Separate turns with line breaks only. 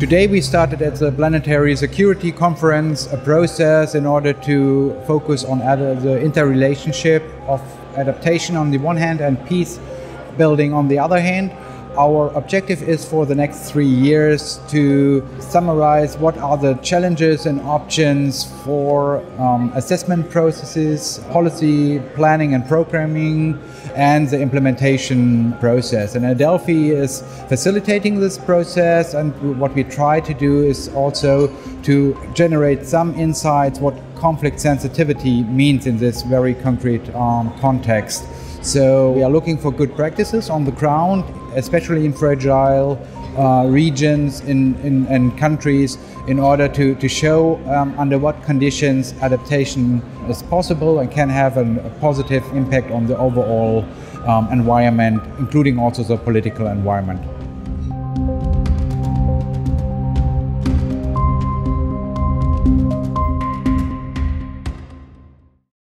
Today we started at the Planetary Security Conference a process in order to focus on the interrelationship of adaptation on the one hand and peace building on the other hand. Our objective is for the next three years to summarize what are the challenges and options for um, assessment processes, policy planning and programming, and the implementation process. And Adelphi is facilitating this process, and what we try to do is also to generate some insights what conflict sensitivity means in this very concrete um, context. So we are looking for good practices on the ground, especially in fragile uh, regions in, in, and countries in order to, to show um, under what conditions adaptation is possible and can have an, a positive impact on the overall um, environment, including also the political environment.